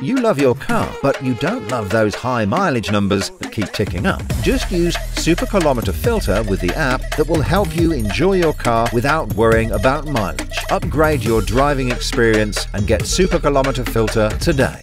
You love your car, but you don't love those high mileage numbers that keep ticking up. Just use Super Kilometer Filter with the app that will help you enjoy your car without worrying about mileage. Upgrade your driving experience and get Super Kilometer Filter today.